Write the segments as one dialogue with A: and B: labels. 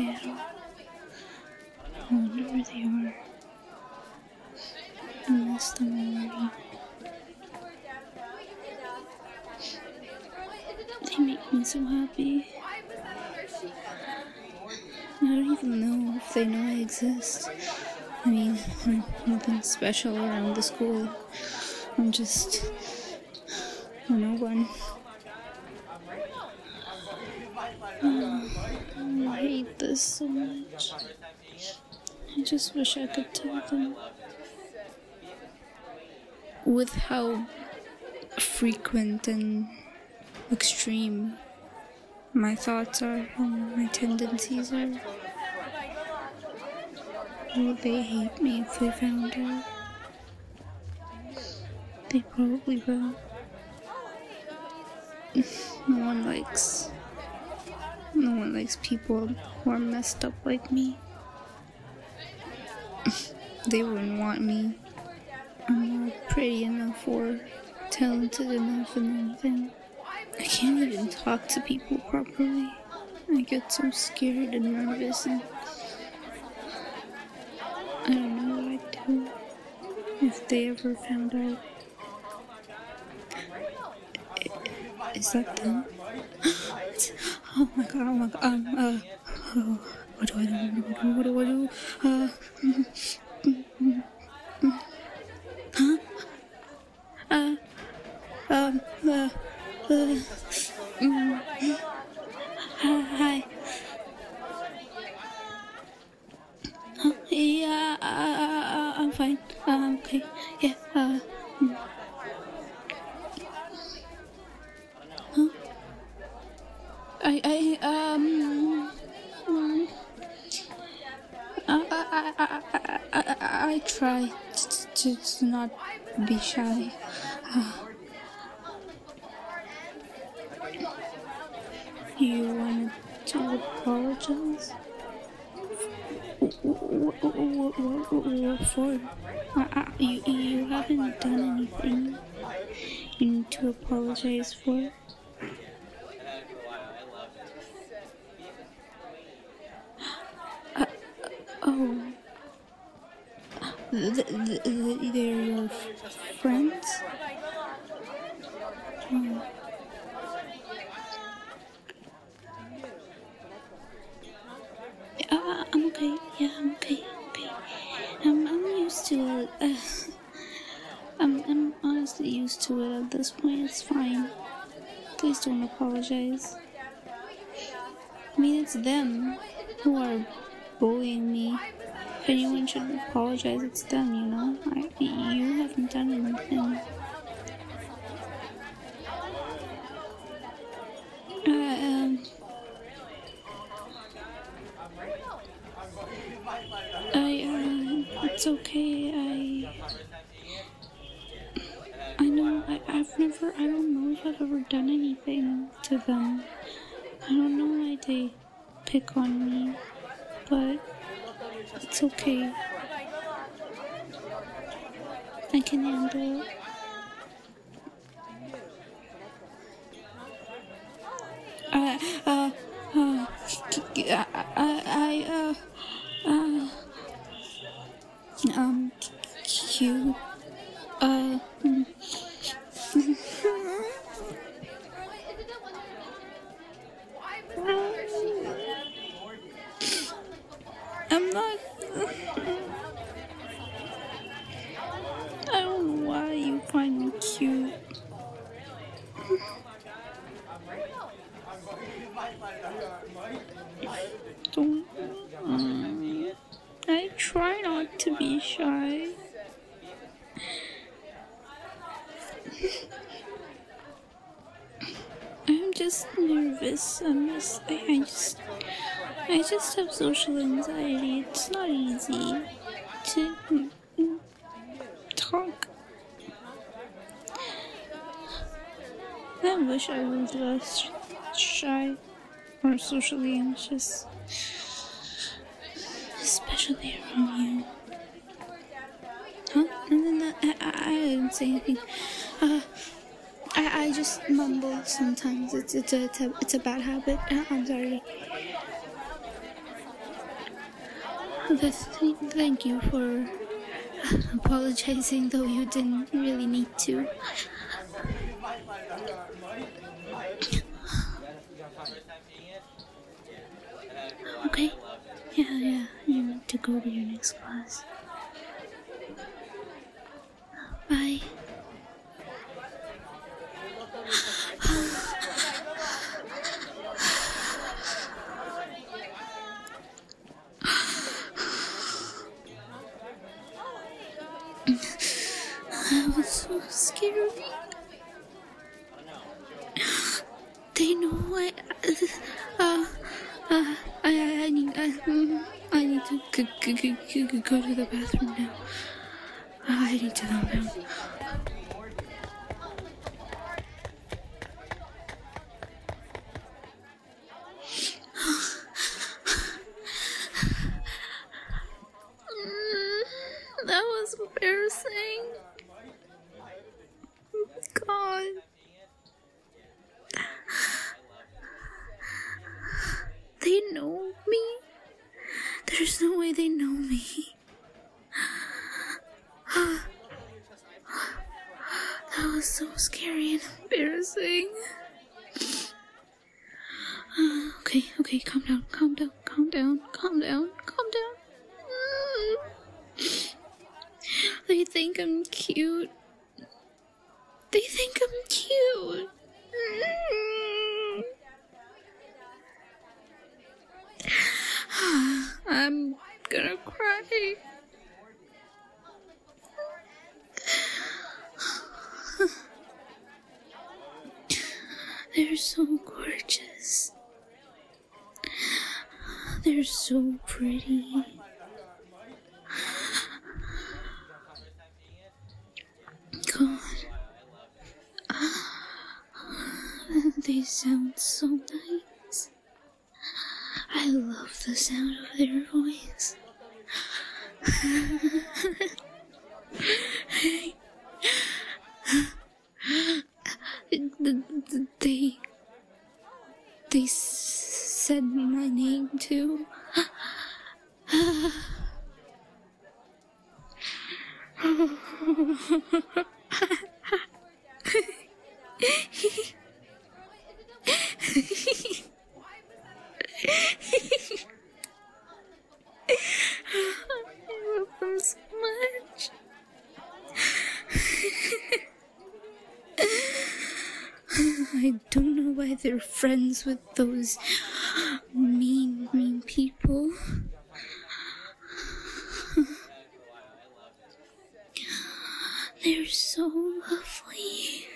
A: I wonder where they are. I miss them already. They make me so happy. I don't even know if they know I exist. I mean, I'm nothing special around the school. I'm just no one. Oh, I hate this so much. I just wish I could tell them. With how frequent and extreme my thoughts are and my tendencies are. Will they hate me if they found out? They probably will. No one likes. No one likes people who are messed up like me. they wouldn't want me. I'm not pretty enough or talented enough and anything. I can't even talk to people properly. I get so scared and nervous and I don't know what I'd do if they ever found out. Is that them? oh my god, oh my god, um, uh, oh, what do I do, what do I do, what do I do, uh, huh? Uh, um, uh, uh, mm, hi. Huh? Yeah, uh, uh, I'm fine. Um, okay. Yeah, uh, mm. Huh? I, I, um, I, I, I, I, I, try to, to not be shy. You wanted to apologize? What, what, what, what for? Uh, uh, you, you haven't done anything you need to apologize for. Oh. Th- th- th- they're your friends? Oh. Uh, I'm okay. Yeah, I'm okay. Okay. I'm, I'm used to it. Uh, I'm, I'm honestly used to it at this point. It's fine. Please don't apologize. I mean, it's them who are bullying me. If anyone should apologize, it's them, you know? I, you haven't done anything. Uh, um, I, uh, it's okay. I, I know. I, I've never. I don't know if I've ever done anything to them. I don't know why they pick on me, but it's okay. I can handle it. I, uh, uh, I, I, uh, uh, um, cute, uh, mm. I'm not. I don't know why you find me cute. Don't. Mm, I try not to be shy. I'm just nervous. I'm just. I, I just. I just have social anxiety. It's not easy to talk. I wish I was less shy or socially anxious, especially around you. Huh? And then I, I, I didn't say anything. Uh, I, I just mumble sometimes. It's it's a, it's a it's a bad habit. I'm sorry. Thank you for apologizing, though you didn't really need to. Okay. Yeah, yeah. You need to go to your next class. Bye. That was so scary. They know I. Uh, uh, I, I need. I, mm, I need to g- g- g- g- go to the bathroom now. I need to go now. Mm, That was embarrassing. God. They know me? There's no way they know me. That was so scary and embarrassing. Uh, okay, okay, calm down, calm down, calm down, calm down, calm down. Mm. They think I'm cute. They think I'm Mm. I'm gonna cry. They're so gorgeous. They're so pretty. God. They sound so nice. I love the sound of their voice. they they said my name too. I love them so much. I don't know why they're friends with those mean, mean people. They're so lovely.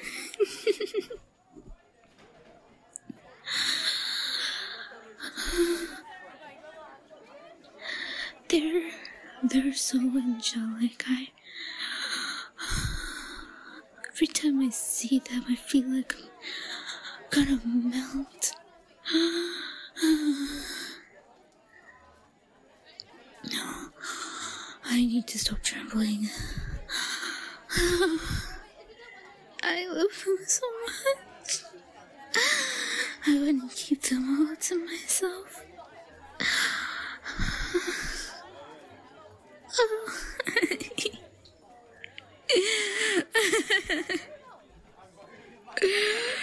A: they're they're so angelic. I every time I see them, I feel like I'm gonna melt. No, I need to stop trembling. I love them so much. I wouldn't keep them all to myself.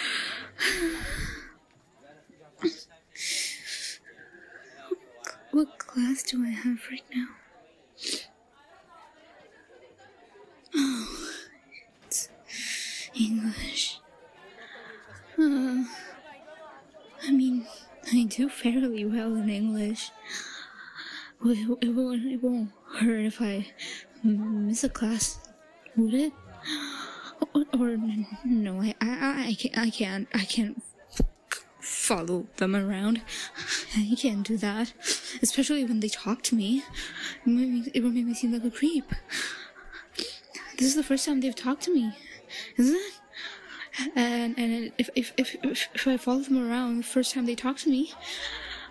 A: What class do I have right now? Oh, English. Uh, I mean, I do fairly well in English. It, it, won't, it won't hurt if I miss a class, would it? Or, no, I, I, I can't, I can't, I can't follow them around. I can't do that, especially when they talk to me. It would make, it would make me seem like a creep. This is the first time they've talked to me, isn't it? And and if if if if, if I follow them around the first time they talk to me,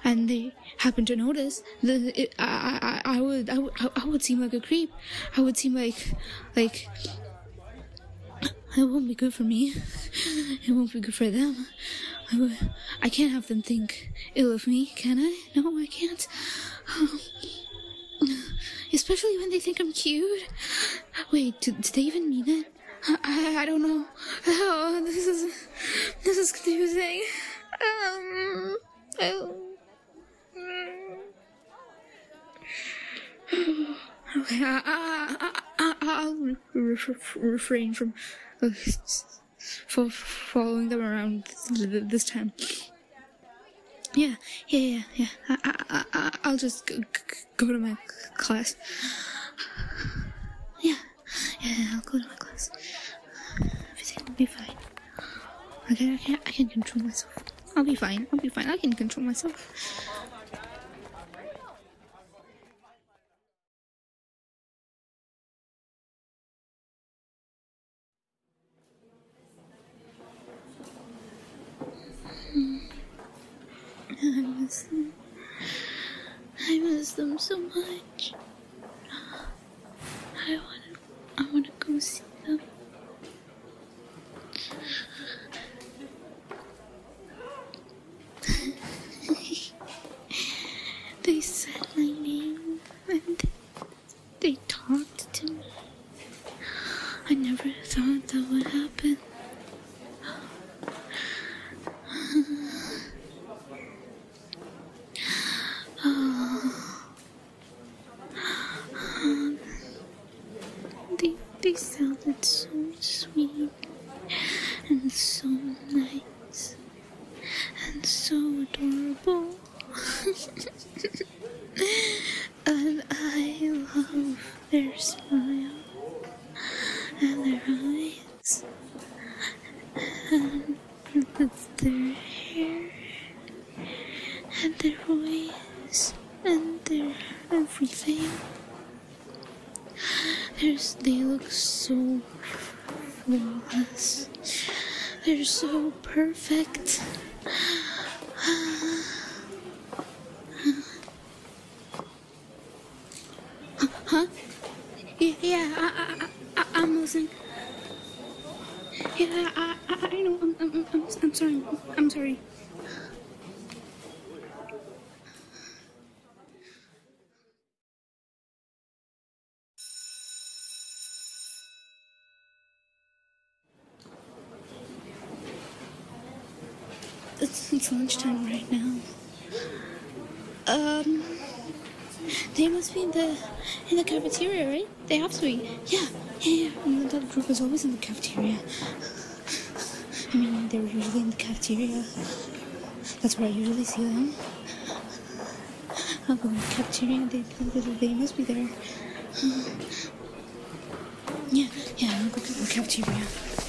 A: and they happen to notice, then it, I, I I would I would I would seem like a creep. I would seem like like it won't be good for me. It won't be good for them. I, would, I can't have them think ill of me, can I? No, I can't. Especially when they think I'm cute. Wait, do, do they even mean it? I, I, I don't know. Oh, this is this is confusing. Um, oh. Okay, I, I, I, I'll re- re- refrain from uh, f- following them around this time. Yeah, yeah, yeah, yeah. I, I, I, I'll just go, go to my class. Yeah, yeah, I'll go to my class. Everything will be fine. Okay, can, I can control myself. I'll be fine. I'll be fine. I can control myself. I miss them. I miss them so much. I wanna, I wanna go see them. they said my name and they, they talked to me. I never thought that would happen. They, they sounded so sweet and so nice and so adorable. and I love their smile and their eyes and their hair and their voice and their everything. There's, they look so flawless. They're so perfect. Huh? Yeah, yeah I, I, I, I'm losing. Yeah, I, I, I know. I'm, I'm, I'm, I'm sorry. I'm sorry. It's, it's lunchtime right now. Um, they be in the in the cafeteria, right? They have to be. Yeah, yeah, yeah. Mm, and that group is always in the cafeteria. I mean, they're usually in the cafeteria. That's where I usually see them. I'll go in the cafeteria. They they, they must be there. Yeah, yeah. I'll go to the cafeteria.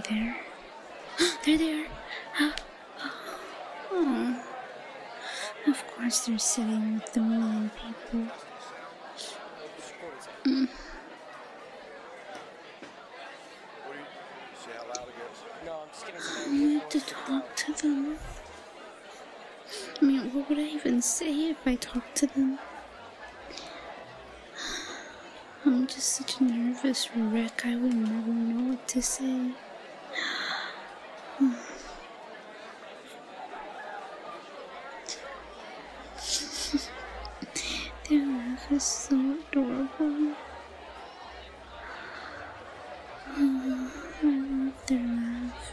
A: They there? There they are. Huh? Oh. Of course they're sitting with the million people. Mm. I need to talk to them. I mean, what would I even say if I talked to them? I'm just such a nervous wreck, I would never know what to say. Their laugh is so adorable. Oh, I love their laugh.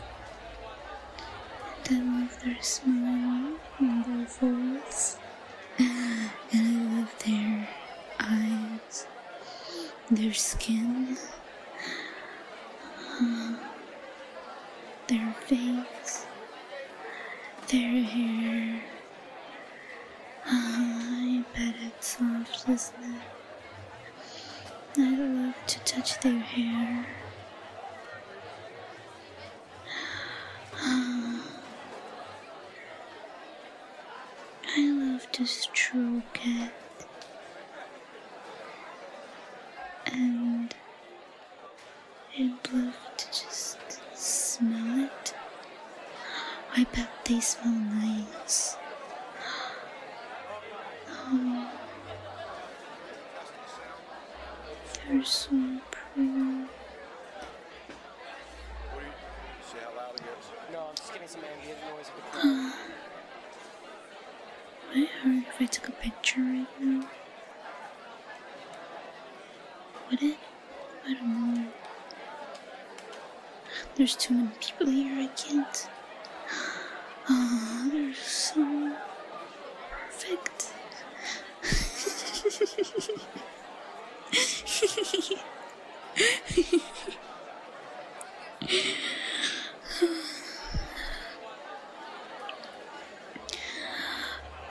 A: And I love their smile and their voice. And I love their eyes, their skin, to stroke it and I'd love to just smell it. I bet they smell nice. Um, oh, they're so pretty.
B: No, I'm some ambient noise. Uh,
A: would it hurt if I took a picture right now? Would it? I don't know. There's too many people here, I can't. Oh, they're so perfect.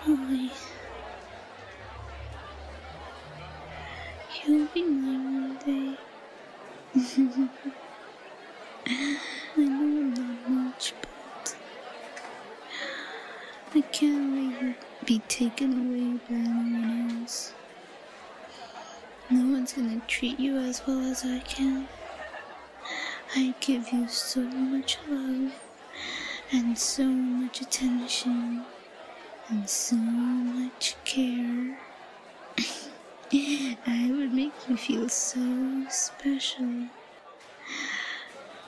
A: Boy. You'll be mine one day. I know I'm not much, but I can't let you be taken away by anyone else. No one's gonna treat you as well as I can. I give you so much love and so much attention and so much care. I would make you feel so special.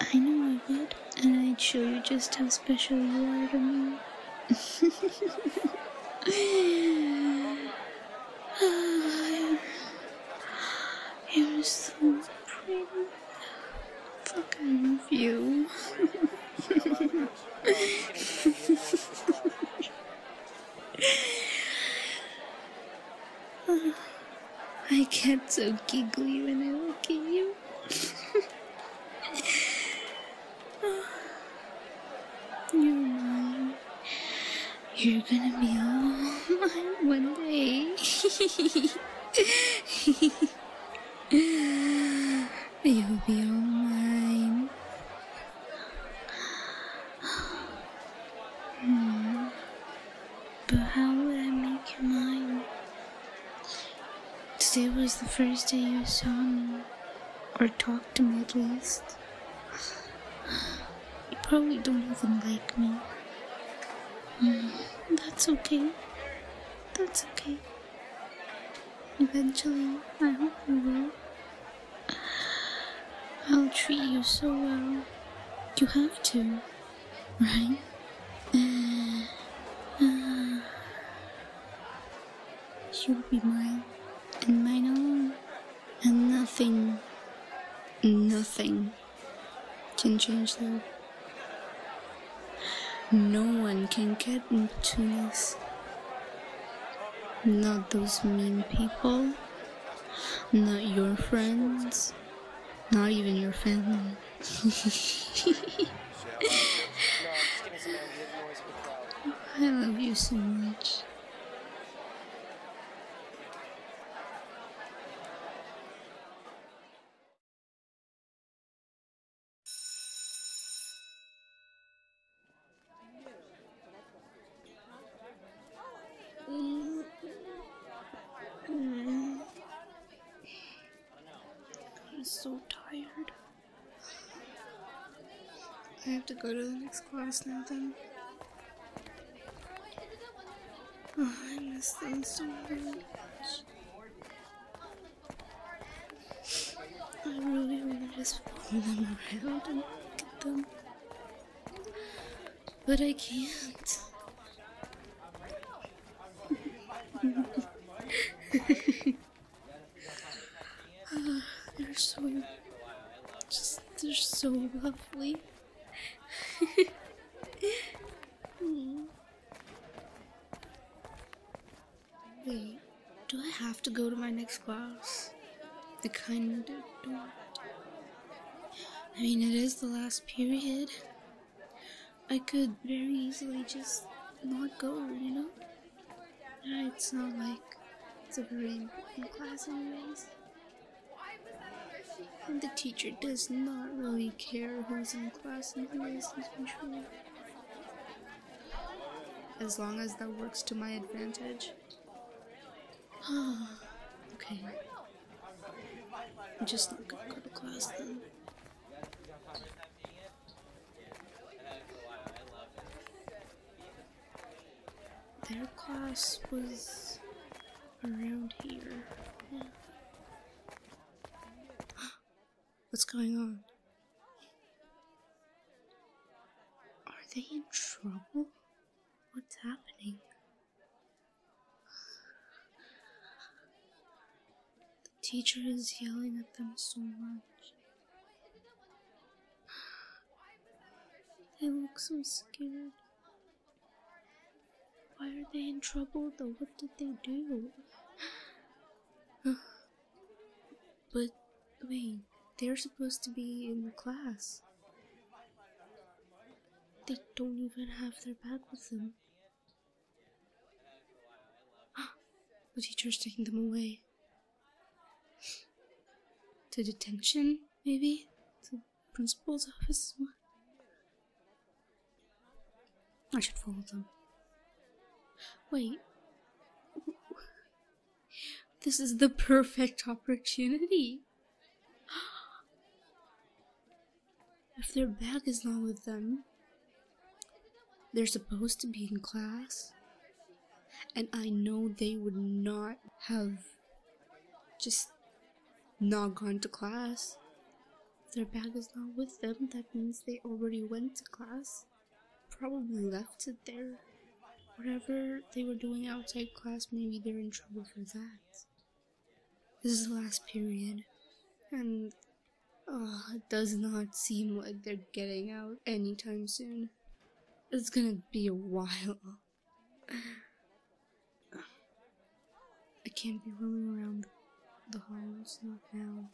A: I know I would, and I'd show you just how special you are to me. so pretty. Fuck, I love. I get so giggly when I look at you. You're mine. You're gonna be all mine one day. You'll be all mine. Hmm. But how would I make you mine? Today was the first day you saw me, or talked to me at least. You probably don't even like me. Hmm, that's okay. That's okay. Eventually, I hope you will. I'll treat you so well. You have to, right? You'll be mine, and mine alone. And nothing, nothing can change that. No one can get between us. Not those mean people. Not your friends. Not even your family. I love you so much. I'm so tired. I have to go to the Oh, I miss them so much. I really want to just follow them around and look at them. But I can't. Ah, they're so just they're so lovely. Hmm. Wait, do I have to go to my next class? I kind of don't. I mean, it is the last period. I could very easily just not go, you know? It's not like it's a very important class, anyways. And the teacher does not really care who's in class and who isn't, usually. As long as that works to my advantage. okay. I'm just not gonna go to class then. Their class was around here. What's going on? Are they in trouble? What's happening? The teacher is yelling at them so much. They look so scared. Why are they in trouble though? What did they do? but wait, they're supposed to be in class. They don't even have their bag with them. the teacher's taking them away. To detention, maybe? To principal's office? I should follow them. Wait. This is the perfect opportunity. If their bag is not with them, they're supposed to be in class. And I know they would not have just not gone to class. If their bag is not with them, that means they already went to class. Probably left it there. Whatever they were doing outside class, maybe they're in trouble for that. This is the last period. And oh, it does not seem like they're getting out anytime soon. It's gonna be a while. I can't be roaming around the halls, not now.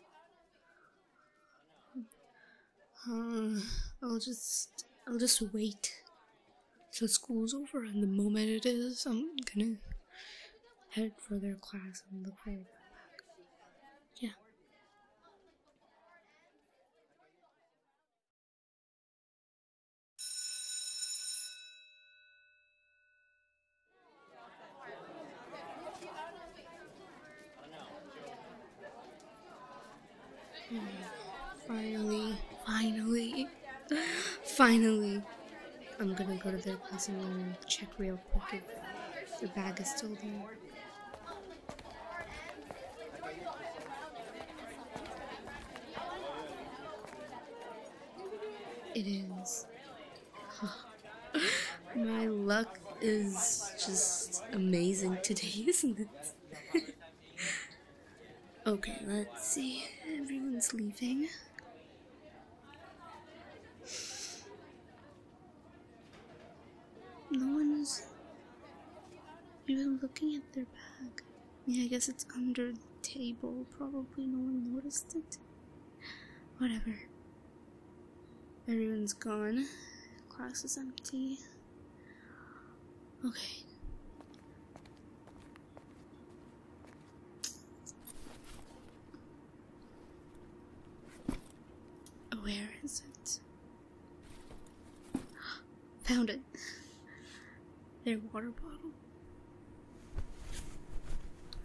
A: Uh, I'll just, I'll just wait till school's over, and the moment it is, I'm gonna head for their class and look for their back. Yeah. Hmm. Finally, finally, finally. I'm gonna go to their class and check real quick if the bag is still there. It is. My luck is just amazing today, isn't it? okay, let's see. Everyone's leaving. No one's even looking at their bag. Yeah, I guess it's under the table. Probably no one noticed it. Whatever. Everyone's gone. Class is empty. Okay. Where is it? Found it. Their water bottle.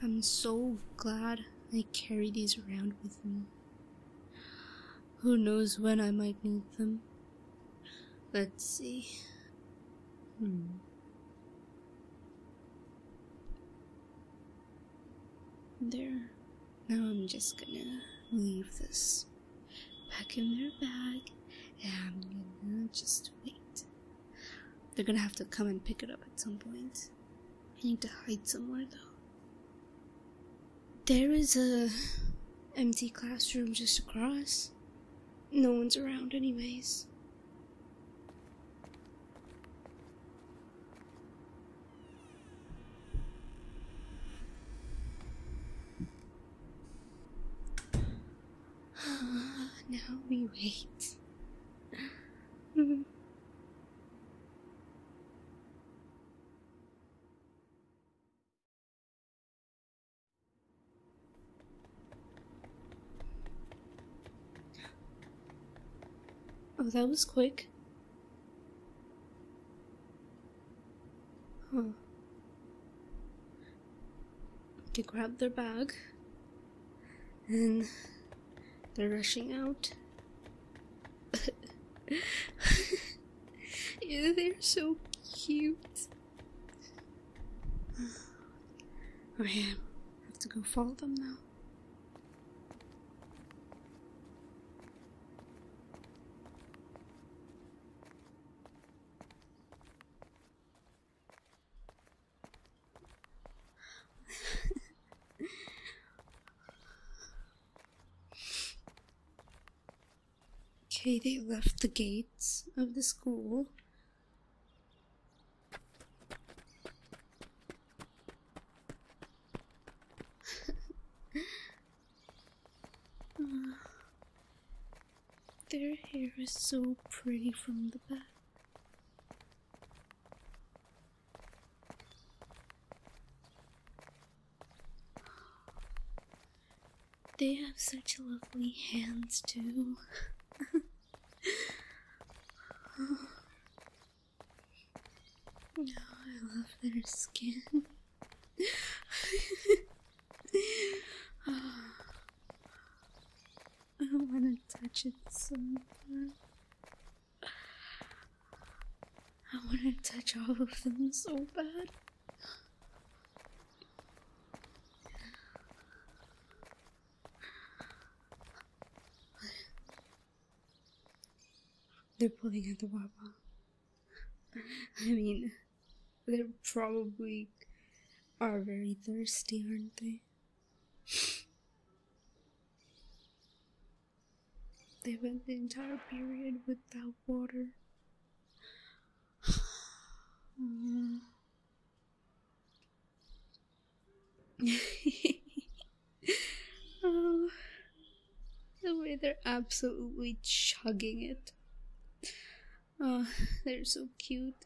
A: I'm so glad I carry these around with me. Who knows when I might need them? Let's see. Hmm. There. Now I'm just gonna leave this back in their bag and I'm gonna just wait. They're gonna have to come and pick it up at some point. I need to hide somewhere though. There is a empty classroom just across. No one's around anyways. now we wait. Oh, that was quick. Huh. They grab their bag and they're rushing out. yeah, they're so cute. Oh, okay, I have to go follow them now. They left the gates of the school. Their hair is so pretty from the back. They have such lovely hands, too. Oh, I love their skin. I want to touch it so bad. I want to touch all of them so bad. They're pulling at the Wawa. I mean, they probably are very thirsty, aren't they? They went the entire period without water. Oh, the way they're absolutely chugging it. Oh, they're so cute.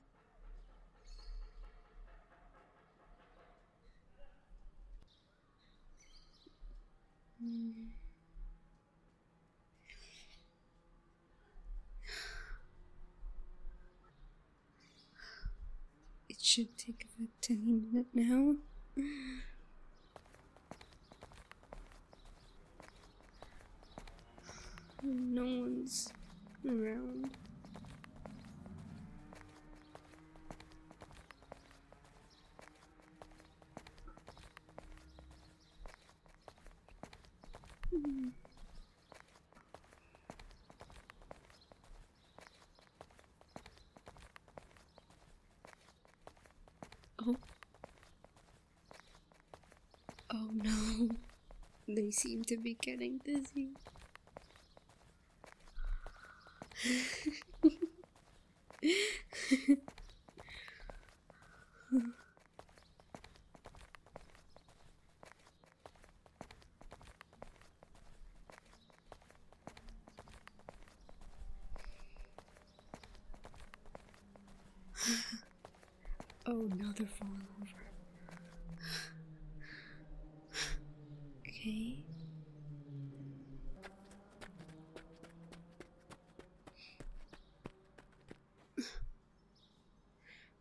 A: It should take about ten minutes now. No one's around. Oh. Oh no. They seem to be getting dizzy. they're falling over. Okay.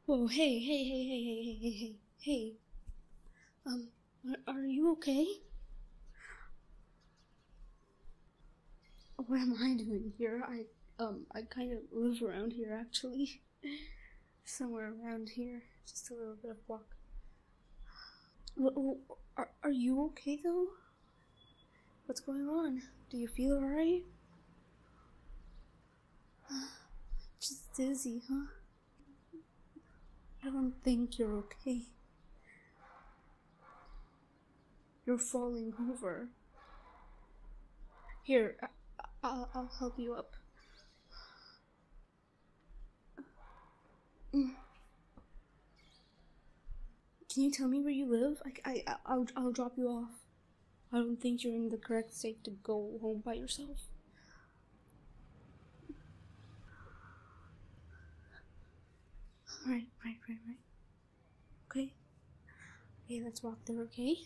A: Whoa, hey, hey, hey, hey, hey, hey, hey, hey, hey. Um, are, are you okay? What am I doing here? I, um, I kind of live around here actually. Somewhere around here. Just a little bit of walk. Are, are you okay though? What's going on? Do you feel alright? Just dizzy, huh? I don't think you're okay. You're falling over. Here, I, I'll, I'll help you up. Can you tell me where you live? I, I, I'll, I'll drop you off. I don't think you're in the correct state to go home by yourself. Right, right, right, right. Okay. Okay, let's walk there, okay?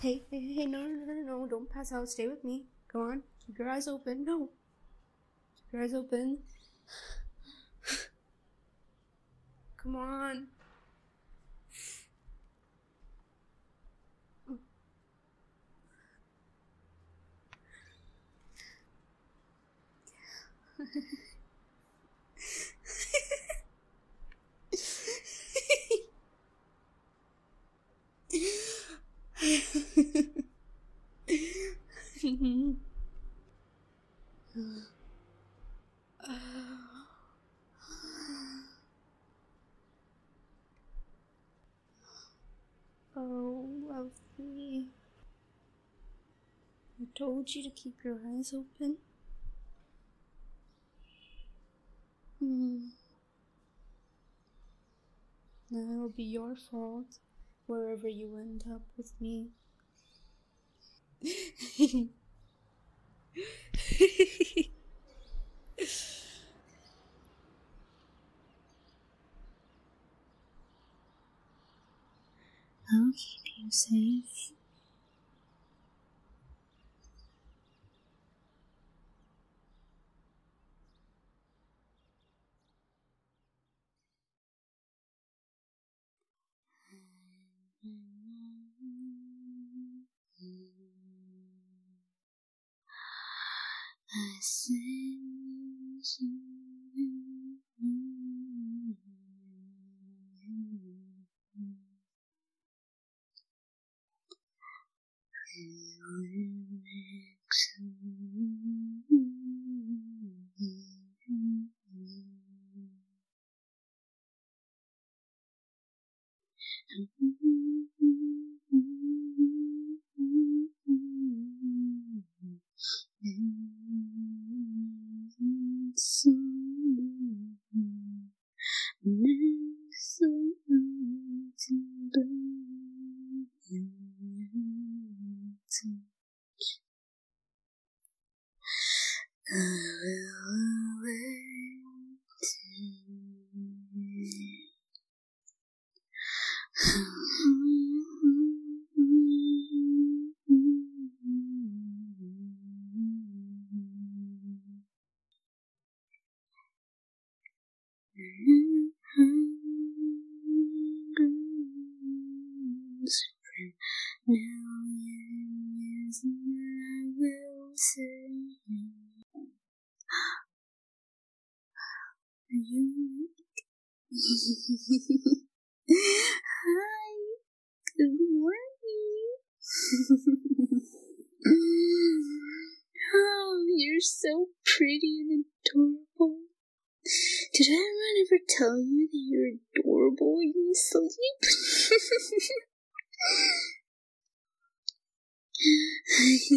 A: Hey, hey, hey, no, no, no, no, don't pass out. Stay with me. Go on. Keep your eyes open. No. Keep your eyes open. Come on. oh, lovely. I told you to keep your eyes open? Hmm. Now it'll be your fault wherever you end up with me. I'll keep you safe. You're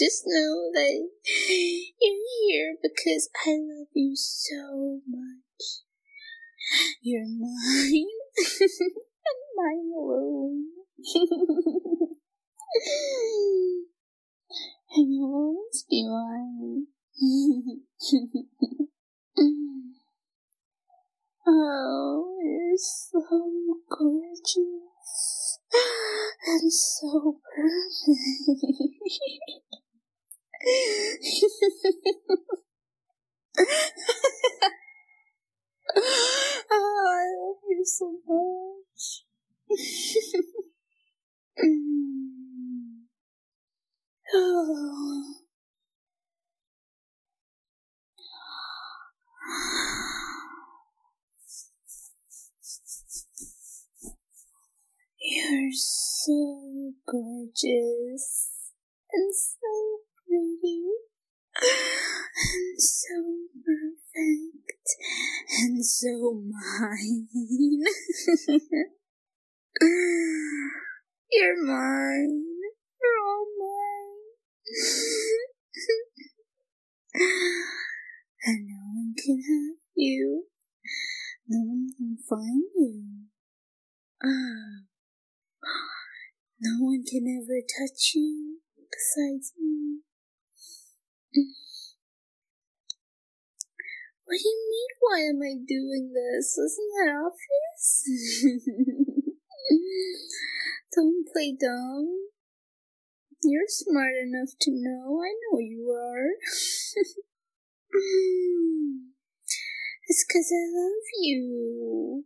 A: Just know that you're here because I love you so much. You're mine. and mine alone. and you'll always be mine. oh, you're so gorgeous. And so perfect. Oh, I love you so much. oh. You're so gorgeous and so pretty and so perfect and so mine. You're mine. You're all mine. and no one can have you. No one can find you. Ah. No one can ever touch you besides me. What do you mean, why am I doing this? Isn't that obvious? Don't play dumb. You're smart enough to know. I know you are. it's because I love you.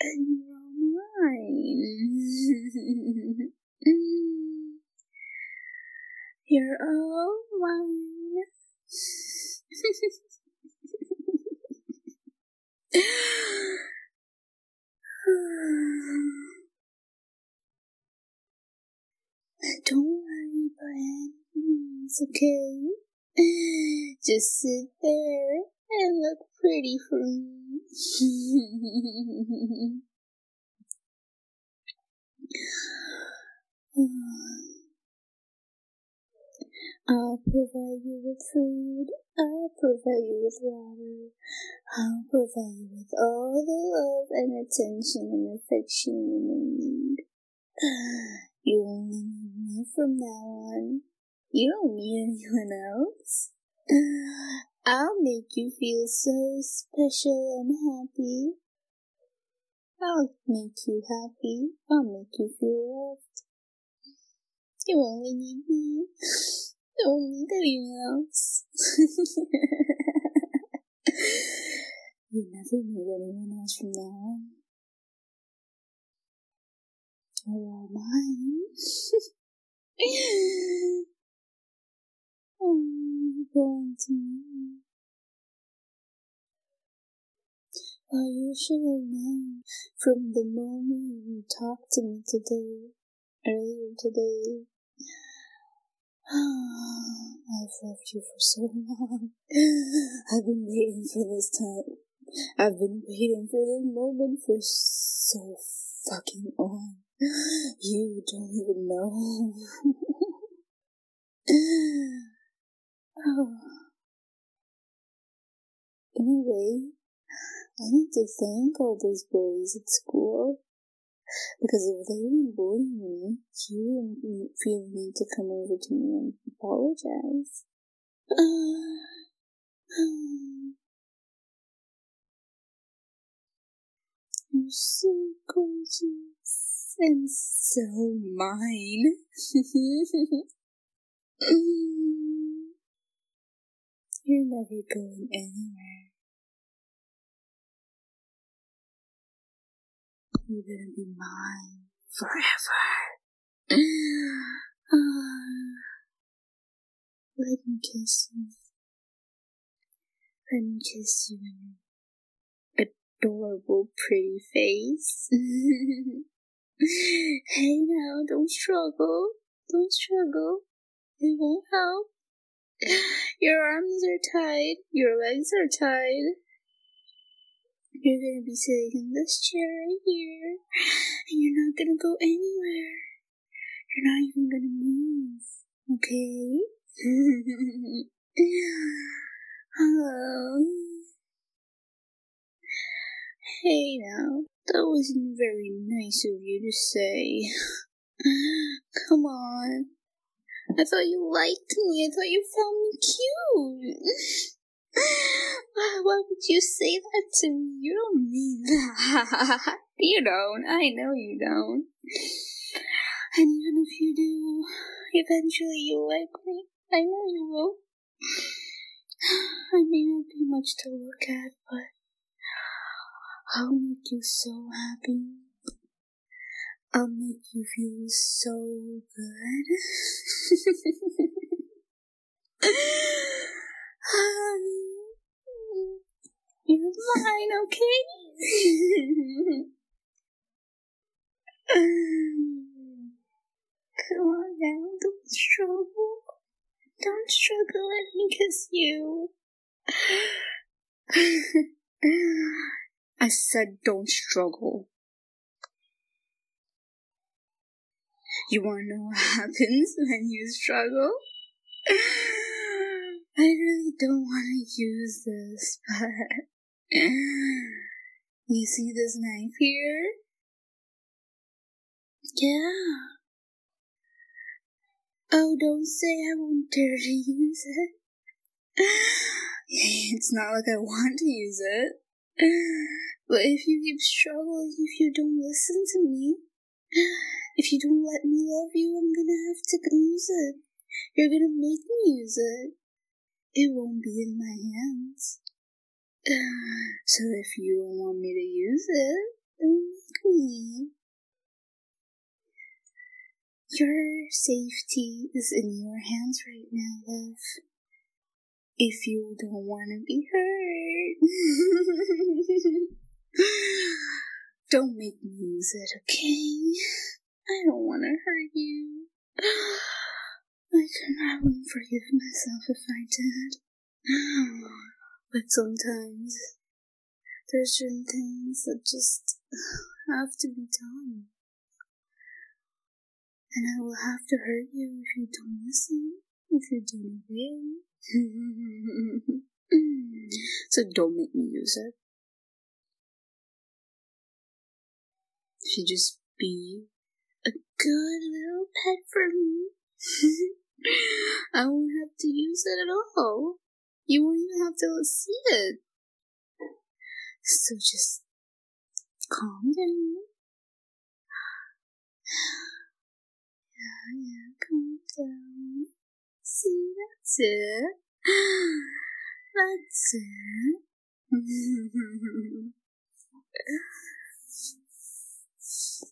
A: And you're mine. You're all mine. Don't worry about anything, it's okay. Just sit there and look pretty for me. I'll provide you with food. I'll provide you with water. I'll provide you with all the love and attention and affection you may need. You only need me from now on. You don't need anyone else. I'll make you feel so special and happy. I'll make you happy. I'll make you feel loved. You only need me. Don't need anyone else. you never need anyone else from now on. You're all mine. oh, you belong to me. Well, you should have known from the moment you talked to me today, earlier today. I've loved you for so long. I've been waiting for this time. I've been waiting for this moment for so fucking long. You don't even know. oh. In a way, I need to thank all those bullies at school. Because if they didn't bully me, you wouldn't feel need to come over to me and apologize. You're so gorgeous and so mine. You're never going anywhere. You're gonna be mine forever. Uh, let me kiss you. Let me kiss you in your adorable, pretty face. hey now, don't struggle. Don't struggle. It won't help. Your arms are tied. Your legs are tied. You're gonna be sitting in this chair right here, and you're not gonna go anywhere. You're not even gonna move, okay? Hello. Hey now, that wasn't very nice of you to say. Come on. I thought you liked me. I thought you found me cute. Why would you say that to me? You don't mean that. You don't. I know you don't. And even if you do, eventually you'll like me. I know you will. I may not be much to look at, but I'll make you so happy. I'll make you feel so good. You're mine, okay? Come on now, don't struggle. Don't struggle, let me kiss you. I said don't struggle. You wanna know what happens when you struggle? I really don't want to use this, but you see this knife here? Yeah. Oh, don't say I won't dare to use it. It's not like I want to use it. But if you keep struggling, if you don't listen to me, if you don't let me love you, I'm gonna have to use it. You're gonna make me use it. It won't be in my hands. So if you don't want me to use it, then make me. Your safety is in your hands right now, love. If you don't want to be hurt, don't make me use it, okay? I don't want to hurt you. I can I wouldn't forgive myself if I did. But sometimes there's certain things that just have to be done. And I will have to hurt you if you don't listen, if you don't obey. so don't make me use it. You just be a good little pet for me, I won't have to use it at all. You won't even have to see it. So just calm down. Yeah, yeah, calm down. See, that's it. That's it.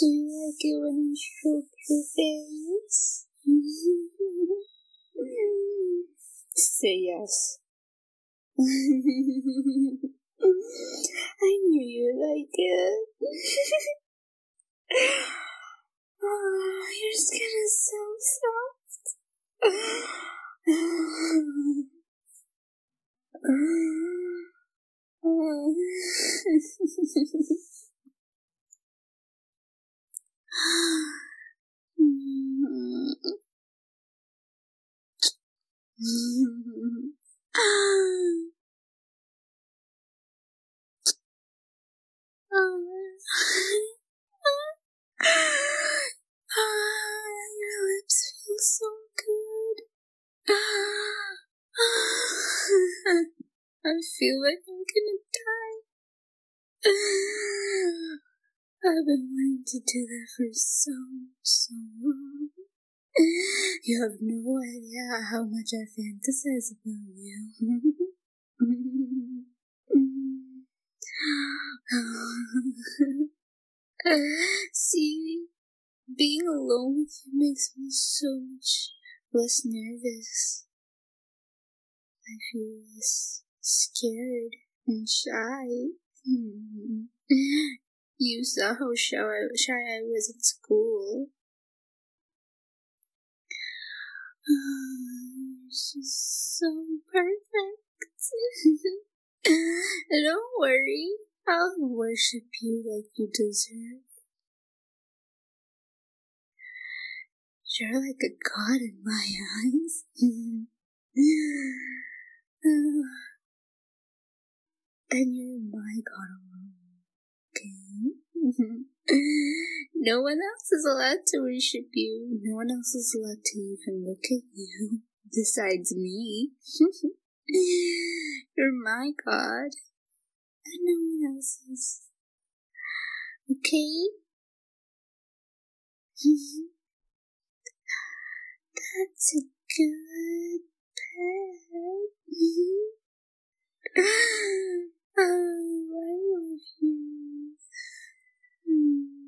A: Do you like it when I stroke your face? Say yes. I knew you'd like it. oh, your skin is so soft. Ah. Your lips feel so good. I feel like I'm gonna die. I've been wanting to do that for so, so long. You have no idea how much I fantasize about you. See, being alone with you makes me so much less nervous. I feel less scared and shy. You saw how shy I, was in school. Just so perfect. Don't worry, I'll worship you like you deserve. You're like a god in my eyes. and you're my god? no one else is allowed to worship you. No one else is allowed to even look at you besides me. You're my God. And no one else is. Okay? That's a good pet. oh, I love you the